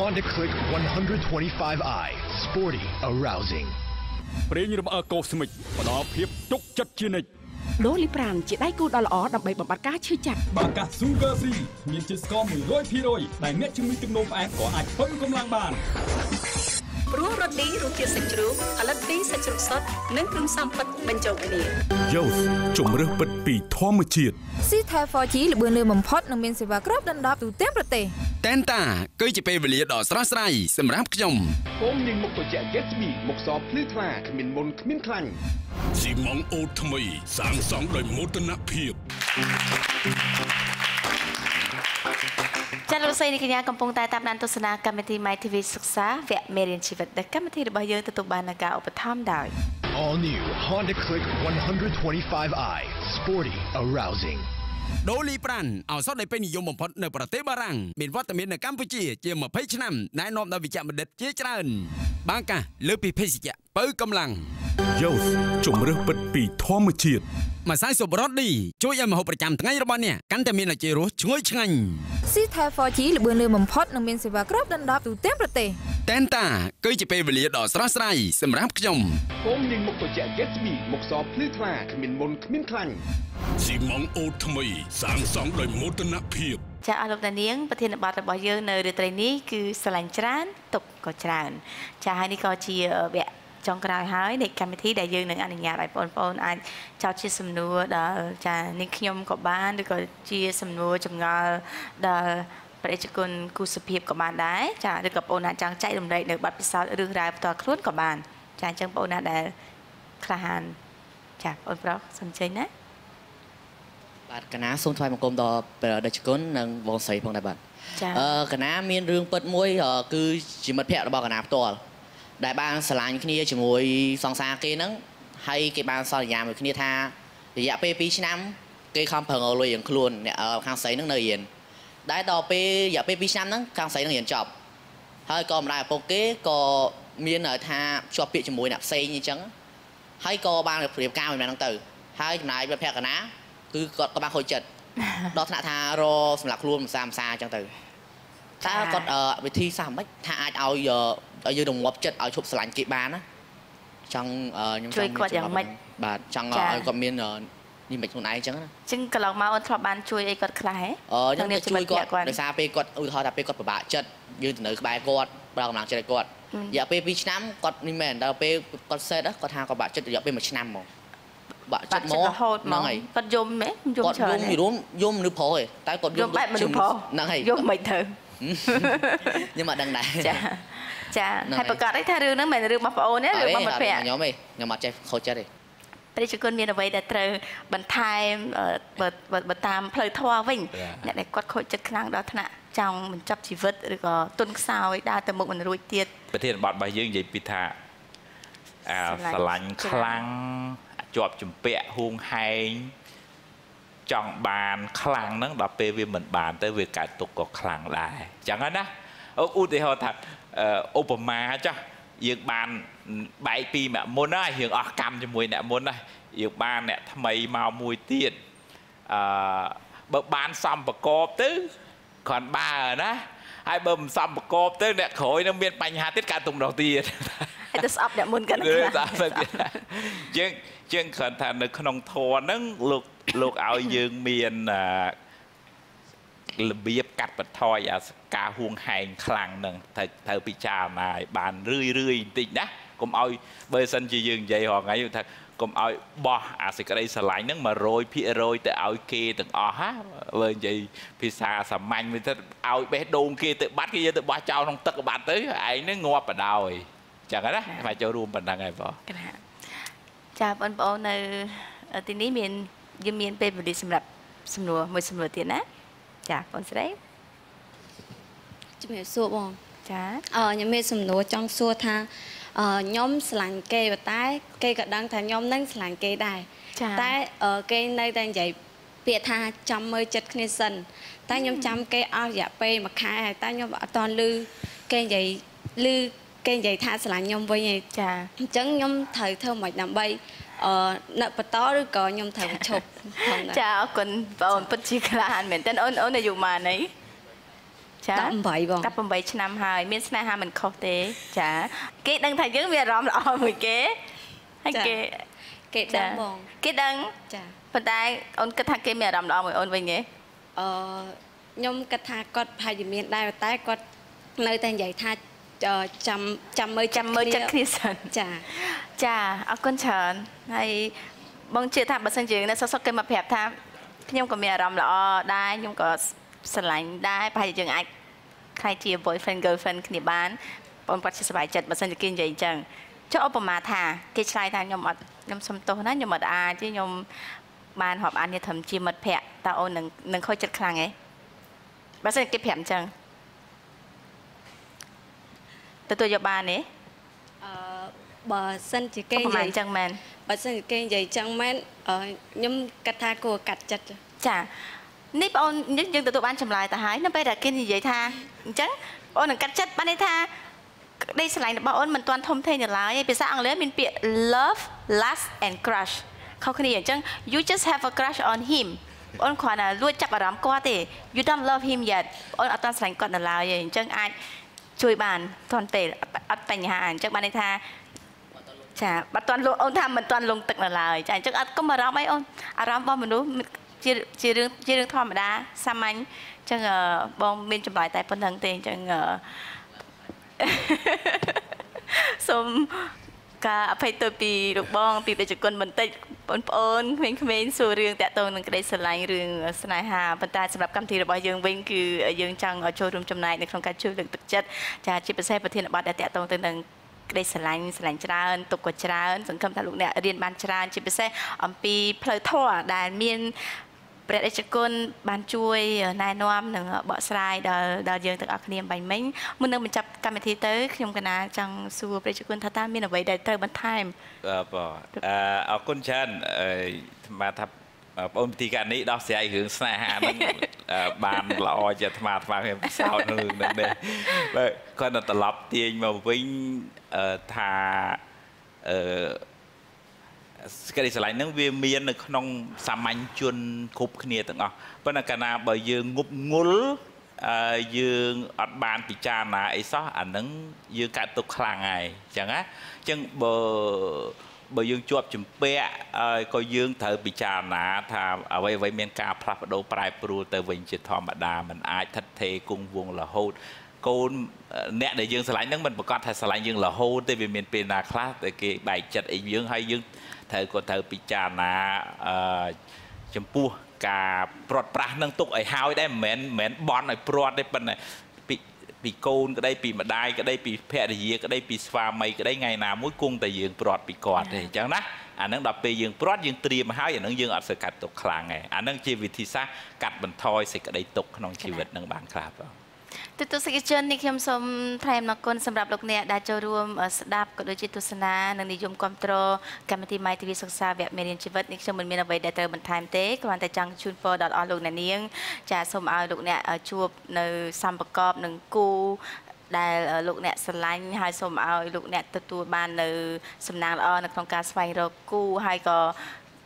Honda Click 125i. Sporty, arousing. ប្រេងរំអើកោស្មិចផ្ដល់ភាពទុកចិត្តជានិច្ចដូលីប្រាំជាដៃគូដ៏ល្អដើម្បីបំបត្តិការឈឺចាប់បាកា Sugar Free មានជាតិស្ករ100%ដែលអ្នកជំងឺទឹកនោមផ្អែមក៏អាចពឹងកម្លាំងបាន ព្រោះរសឌីរសជាតិសាច់ជ្រូកផលិតពីសាច់ជ្រូកសុទ្ធនិងគ្រឿងផ្សំពិតបញ្ចូលគ្នាយ៉ូសជំរើសពិតពីធម្មជាតិស៊ីថែ 4G ល្បឿនលឿនបំផុតនិងមានសេវាគ្របដណ្ដប់ទូទាំងប្រទេសតែនតាគឺជាពេលវេលាដ៏ស្រស់ស្រាយសម្រាប់ខ្ញុំគោមនាងមុខត្រជាក់ Gatsby មុខសភ្លឺថ្លាគ្មានមុនគ្មានខ្លាញ់ស៊ីម៉ងអូថ្មីសាងសង់ដោយមោទនភាព ចាលោកស្រីនេះកញ្ញាកំពុងតែតាមដានទស្សនាកម្មវិធី My TV សិក្សាវគ្គមេរៀនជីវិតដែលកម្មវិធីរបស់យើងទទួលបាននូវការឧបត្ថម្ភដោយ All new Honda Click 125i. Sporty, arousing. ដូលីប្រាន់ឱសថដែលពេញនិយមបំផុតនៅប្រទេសបារាំងមានវត្តមាននៅកម្ពុជាជាង20ឆ្នាំណែនាំដោយវិជ្ជបណ្ឌិតជាច្រើនបាកាលើសពីភេសជ្ជៈបើកម្លាំង យ៉ូសជំរើសពិតពីធម្មជាតិម្សៅស៊ុបរ៉តឌីជួយឲ្យម្ហូបប្រចាំថ្ងៃរបស់អ្នកកាន់តែមានឱជារសឈ្ងុយឆ្ងាញ់ស៊ីថែ 4G ល្បឿនលឿនបំផុតនិងមានសេវាគ្របដណ្ដប់ទូទាំងប្រទេសតែនតាគឺជាពេលវេលាដ៏ស្រស់ស្រាយសម្រាប់ខ្ញុំគោមនាងមុខត្រជាក់ Gatsby មុខសភ្លឺថ្លាគ្មានមុនគ្មានខ្លាញ់ស៊ីម៉ងអូថ្មីសាងសង់ដោយមោទនភាពចាអស់លោកតានាងប្រធានបទរបស់យើងនៅរាត្រីនេះគឺស្រឡាញ់ច្រើនទុកក៏ច្រើន ចាហើយនេះក៏ជាវគ្គ ចុងក្រោយហើយនៃកម្មវិធីដែលយើងនឹងអនុញ្ញាតឲ្យបងប្អូនអាចចោទជាសំណួរដល់ចានាងខ្ញុំក៏បានឬក៏ជាសំណួរចម្ងល់ដល់ប្រជាជនគូសុភាពក៏បានដែរចាឬក៏បងប្អូនអាចចង់ចែករំលែកនៅបទពិសោធន៍រឿងរ៉ាវផ្ទាល់ខ្លួនក៏បាន ចាអញ្ចឹងបងប្អូនណាដែលក្លាហានចាបងប្រុសសំជិញណាបាទកណាសូមថ្លែងបង្គំដល់ព្រះដេចគុណនិងបងស្រីផងដែរបាទចា៎អឺកណាមានរឿងពិតមួយអឺគឺជាមិត្តភ័ក្តិរបស់កណាផ្ទាល់ ដែលបានឆ្លាញ់គ្នាជាមួយសង្សារគេហ្នឹងហើយគេបានសន្យាមួយគ្នាថារយៈពេល2ឆ្នាំគេខំប្រឹងឲ្យលុយរៀងខ្លួនអ្នកអឺខាងស្រីហ្នឹងនៅរៀនដែលដល់ពេលរយៈពេល2ឆ្នាំហ្នឹងខាងស្រីហ្នឹងរៀនចប់ហើយក៏ម្ដាយឪពុកគេក៏មានថាជាប់ពាក្យជាមួយអ្នកផ្សេងអញ្ចឹងហើយក៏បានព្រៀបការមួយហ្នឹងទៅហើយចំណាយមិត្តភ័ក្តិកណាគឺគាត់ក៏បានខូចចិត្តដល់ថ្នាក់ថារសម្រាប់ខ្លួនមិនសាមសាអញ្ចឹងទៅ តើគាត់អឺវិធីសាស្ត្រមិនថាអាចឲ្យអឺឲ្យយើងរងាប់ចិត្តឲ្យឈប់ស្រឡាញ់គេបានណាចង់អឺខ្ញុំជួយគាត់យ៉ាងម៉េចបាទចង់ចា៎ឲ្យគាត់មានអឺនេះមិនខ្លួនឯងអញ្ចឹងណាចឹងកន្លងមកអូនធ្លាប់បានជួយអីគាត់ខ្លះហ៎អឺខ្ញុំនាទៅងជួយគាត់គាត់ដោយសារពេលគាត់ឧទាហរណ៍ថាពេលគាត់ពិបាកចិត្តយើងទៅនៅក្បែរគាត់ប្រើកម្លាំងចិត្តឲ្យគាត់ហឹមរយៈពេល2ឆ្នាំគាត់នេះមែនដល់ពេលគាត់សេតគាត់ថាគាត់បាក់ចិត្តរយៈពេល1ឆ្នាំហ្មងបាក់បាចិត្តត់ហ្មចិត្តងរហូតហ្មងហើយគាត់យំហ៎យំគាត់ច្រើនយំហ៎យំយំមនុស្សប្រុសឯងតែគាត់យំបែបមនុស្សប្រុសហ្នឹងហើយយំមិនទៅ ខ្ញុំអត់ដឹងដែរចាចាហ្នឹងហើយហើយប្រកាសឯថារឿងហ្នឹងមិនមែនរឿងរបស់ប្អូនទេរឿងរបស់មិត្តភក្តិខ្ញុំឯងខ្ញុំអត់ចេះខូចចិត្តទេប្រជាជនមានអ្វីដែលត្រូវបន្ថែមអឺបើបើបើតាមផ្លូវធម៌វិញអ្នកដែលគាត់ខូចចិត្តខ្លាំងដល់ថ្នាក់ចង់បញ្ចប់ជីវិតឬក៏ទុនខ្សោយដើរទៅមុខមិនរួចទៀតប្រធានបទរបស់យើងនិយាយពីថាអាស្រស្រឡាឡាញ់ញ់ចា៎ខ្លាំងជាប់ជំពាក់ហួងហែង ចង់បានខ្លាំងហ្នឹងដល់ពេលវាមិនបានទៅវាកើតទុកក៏ខ្លាំងដែរអញ្ចឹងហើយណាឧឧទាហរណ៍ថាអឺឧបមាចាស់យើងបានបែកពីអ្នកមុនហើយយើងអស់កម្មជាមួយអ្នកមុនហើយយើងបានអ្នកថ្មីមកមួយទៀតអឺបើបានសំប្រកបទៅគ្រាន់បើណាហើយបើមិនសំប្រកបទៅអ្នកក្រោយនឹងមានបញ្ហាទៀតកើតទុំដល់ទៀតហើយទៅស្អប់អ្នកមុនកាន់គឺខ្លះតាមទៅទៀតជាងជាងគ្រាន់ថានៅក្នុងធម៌ហ្នឹងលោក លោកឲ្យយើងមានអឺរបៀបកាត់បន្ថយអាការហួងហែងខ្លាំងហ្នឹងត្រូវត្រូវពិចារណាឲ្យបានរឿយរឿយបន្តិចណាកុំឲ្យបើសិនជាយើងនិយាយរហងៃថាកុំឲ្យបោះអាសេចក្តីស្រឡាញ់ហ្នឹង100%ទៅឲ្យគេទាំងអស់ហាបើនិយាយភាសាសាមញ្ញវាទៅឲ្យបេះដូងគេទៅបាត់គេយកទៅបោះចោលក្នុងទឹកបាត់ទៅឯងហ្នឹងងាប់បដ ாய் ចឹងណាមកចូលរួមប៉ុណ្ណឹងហើយបងកណាចាបងប្អូននៅទីនេះមាន យើងមានពេលវេលាសម្រាប់សំណួរមួយសំណួរទៀតណាចាបងស្រីជំរាបសួរបងចាអឺខ្ញុំមានសំណួរចង់សួរថាអឺខ្ញុំស្រឡាញ់គេប៉ុន្តែ គេក៏ដឹងថាខ្ញុំនឹងស្រឡាញ់គេដែរចាតែអឺគេនៅតែនិយាយពាក្យថាចាំមើលចិត្តគ្នាសិនតែខ្ញុំចាំគេអស់រយៈពេលមួយខែហើយតែខ្ញុំអត់តន់ឮគេនិយាយឮ គេនិយាយថាស្រឡាញ់ខ្ញុំវិញឯងចាអញ្ចឹងខ្ញុំត្រូវធ្វើម៉េចដើម្បីអឺនៅបន្តឬក៏ខ្ញុំត្រូវឈប់ផងដែរចាអរគុណបងអូនពិតជាក្លាហានមែនតើអូនអូនអាយុប៉ុន្មានអីចា18បង18ឆ្នាំហើយមានស្នេហាមិនខុសទេចាគេដឹងថាយើងមានអារម្មណ៍ល្អមួយគេហើយគេគេដឹងបងគេដឹងចាប៉ុន្តែអូនគិតថាគេមានអារម្មណ៍ល្អមួយអូនវិញទេអឺខ្ញុំគិតថាគាត់ប្រហែលជាមានដែរតែគាត់នៅតែនិយាយថាអឺ ចាំចាំមើលចាំមើលចិត្តគ្នាសិនចាចាអរគុណច្រើនហើយបងជឿថាបើសិនជានៅសុកសុកគេមកប្រាប់ថាខ្ញុំក៏មានអារម្មណ៍ល្អដែរខ្ញុំក៏ស្រឡាញ់ដែរប្រហែលជាយើងអាចខ្លាយជា boyfriend girlfriend គ្នាបានបងគាត់ជាសប្បាយចិត្តបើសិនជាគេនិយាយអញ្ចឹងចុះឧបមាថាគេឆ្លើយថាខ្ញុំអត់ខ្ញុំសុំទោសណាខ្ញុំអត់អាចទេខ្ញុំបានរាប់អាននេះត្រឹមជាមិត្តភក្តិតើអូននឹងនឹងខូចចិត្តខ្លាំងទេបើសិនជាគេប្រាប់អញ្ចឹង ទទួលយកបានទេអឺបើសិនជាគេឧបមាអញ្ចឹងមែនបើសិនជាគេនិយាយអញ្ចឹងមែនអឺខ្ញុំគិតថាគួរកាត់ចិត្តចានេះបងអូនយើងយើងទទួលបានចម្លើយទៅហើយនៅពេលដែលគេនិយាយថាអញ្ចឹងបងអូននឹងកាត់ចិត្តបានន័យថាក្តីស្រឡាញ់របស់អូនមិនទាន់ធំធេងនៅឡើយឯភាសាអង់គ្លេសមានពាក្យ love lust and crush ខុសគ្នាអញ្ចឹង you just have a crush on him អូនគ្រាន់តែលួចចាប់អារម្មណ៍គាត់ទេ you don't love him yet អូនអត់ទាន់ស្រឡាញ់គាត់នៅឡើយទេអញ្ចឹងអាច ជួយបានទាន់ពេលអត់អត់បញ្ហាអញ្ចឹងបានន័យថាចាបាត់ទាន់លងអូនថាមិនទាន់លងទឹកនៅឡើយចាអញ្ចឹងអត់កុំអារម្មណ៍អីអូនអារម្មណ៍របស់មនុស្សជាជារឿងជារឿងធម្មតាសាមញ្ញអញ្ចឹងអឺបងមានចម្លើយតែប៉ុណ្្នឹងទេអញ្ចឹងអឺសូមការអភ័យទោសពីលោកបង ពីប្រជាជនបន្តិច បងប្អូនក្មេងៗសួររឿងតាក់ទងនឹងក្តីស្រឡាញ់រឿងស្នេហាប៉ុន្តែសម្រាប់កម្មវិធីរបស់យើងវិញគឺយើងចង់ចូលរួមចំណែកនៅក្នុងការជួយលើកទឹកចិត្តចាជាពិសេសប្រធានបទដែលតាក់ទងទៅនឹងក្តីស្រឡាញ់ស្រឡាញ់ច្រើនទុកក៏ច្រើនសង្ឃឹមថាលោកអ្នករៀនបានច្រើនជាពិសេសអំពីផ្លូវធម៌ដែលមាន ព្រះរាជគុណបានជួយណែនាំនិងបកស្រាយដល់ដល់យើងទាំងអស់គ្នាបាញ់មិញមុននឹងបញ្ចប់កម្មវិធីទៅខ្ញុំកណាចង់សួរព្រះរាជគុណថាតើមានអ្វីដែលត្រូវបន្ថែមអឺបងអឺអរគុណច្រើនអឺអាត្មាថាបងប្អូនពិធីការនេះដោះស្រាយរឿងស្នេហាហ្នឹងអឺបានល្អជាអាត្មាអាត្មាមានពិសោធន៍នឹងរឿងហ្នឹងដែរបើគាត់ទៅត្រឡប់ទាញមកវិញអឺថាអឺ សេចក្តីស្រឡាញ់ហ្នឹងវាមាននៅក្នុងសាមញ្ញជនគ្រប់គ្នាទាំងអស់ប៉ុន្តែកាលណាបើយើងងប់ងល់អឺយើងអត់បានពិចារណាអីសោះអាហ្នឹងយើងកាត់ទុកខ្លាំងហើយអញ្ចឹងណាអញ្ចឹងបើបើយើងជាប់ជំពាក់ហើយក៏យើងត្រូវពិចារណាថាអ្វីអ្វីមានការផ្លាស់ប្ដូរប្រែប្រួលទៅវិញជាធម្មតាมันអាចថិតថេរគង់វង្សរហូតកូនអ្នកដែលយើងស្រឡាញ់ហ្នឹងមិនប្រកាសថាស្រឡាញ់យើងរហូតទេវាមានពេលណាខ្លះតែគេបែកចិត្តអីយើងហើយយើង ត្រូវក៏ត្រូវពិចារណាអឺចំពោះការព្រាត់ប្រាសនឹងទុកឲ្យហើយដែរមិនមែនមិនមែនបន់ឲ្យព្រាត់ទេប៉ុន្តែពីពីកូនក្តីពីម្ដាយក្តីពីភរិយាក្តីពីស្វាមីក្តីថ្ងៃណាមួយគង់តែយើងព្រាត់ពីគាត់ទេអញ្ចឹងណាអាហ្នឹងដល់ពេលយើងព្រាត់យើងត្រៀមហើយអាហ្នឹងយើងអត់សូវកាត់ទុកខ្លាំងទេអាហ្នឹងជាវិធីសាស្ត្រកាត់បន្ថយសេចក្តីទុកក្នុងជីវិតនឹងបានខ្លះបង ទស្សនិកជននេះខ្ញុំសូមថ្លែងអំណរគុណសម្រាប់លោកអ្នកដែលចូលរួមស្ដាប់ក៏ដូចជាទស្សនានិងនិយមគ្រប់គ្រងកម្មវិធី My TV សិក្សាវគ្គមេរៀនជីវិតនេះខ្ញុំមិនមានអ្វីដែលត្រូវបន្ថែមទេគ្រាន់តែចង់ជូនពរដល់អស់លោកអ្នកនាង ចាសូមឲ្យលោកអ្នកជួបនៅសម្ប្រកបនឹងគូដែលលោកអ្នកស្រឡាញ់ហើយសូមឲ្យលោកអ្នកទទួលបាននៅសំណាងល្អនៅក្នុងការស្វែងរកគូហើយក៏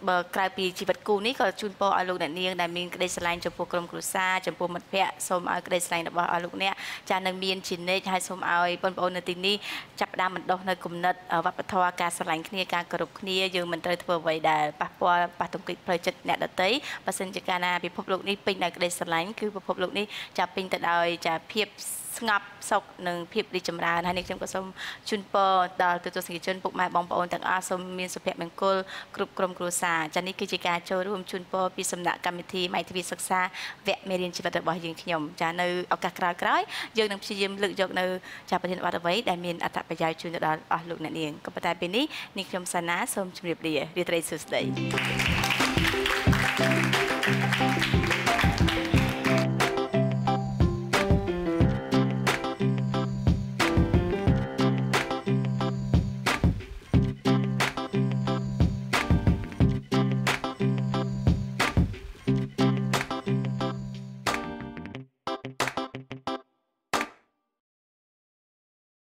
បើក្រៅពីជីវិតគូនេះក៏ជូនពរឲ្យលោកអ្នកនាងដែលមានក្តីស្រឡាញ់ចំពោះក្រុមគ្រួសារចំពោះមិត្តភ័ក្តិសូមឲ្យក្តីស្រឡាញ់របស់ឲ្យលោកអ្នកចានឹងមានជានិច្ចហើយសូមឲ្យបងប្អូននៅទីនេះចាប់ផ្ដើមបណ្ដុះនៅគំនិតវប្បធម៌ការស្រឡាញ់គ្នាការគោរពគ្នាយើងមិនត្រូវធ្វើអ្វីដែលប៉ះពាល់ប៉ះទង្គិចផ្លូវចិត្តអ្នកដទៃបើសិនជាកាលណាពិភពលោកនេះពេញដោយក្តីស្រឡាញ់គឺពិភពលោកនេះចាប់ពេញទៅដោយចាភាព ស្ងប់សុខនិងភាពរីកចម្រើនហើយនេះខ្ញុំក៏សូមជូនពរដល់ទូទាំងសង្គមជនពុកម៉ែបងប្អូនទាំងអស់សូមមានសុភមង្គលគ្រប់ក្រុមគ្រួសារចានេះគឺជាការចូលរួមជូនពរពីសំណាក់កម្មវិធីម៉ៃទ្វីសិក្សាវគ្គមេរៀនជីវិតរបស់យើងខ្ញុំចានៅឱកាសក្រោយៗយើងនឹងព្យាយាមលើកយកនៅចាប្រធានបទអ្វីដែលមានអត្ថប្រយោជន៍ជូនទៅដល់អស់លោកអ្នកនាងក៏ប៉ុន្តែពេលនេះនេះខ្ញុំសាណាសូមជម្រាបលារាត្រីសួស្តី thank you